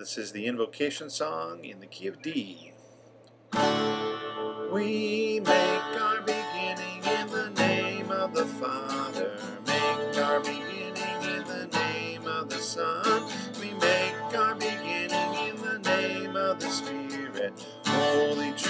This is the invocation song in the key of D. We make our beginning in the name of the Father. Make our beginning in the name of the Son. We make our beginning in the name of the Spirit. Holy Trinity.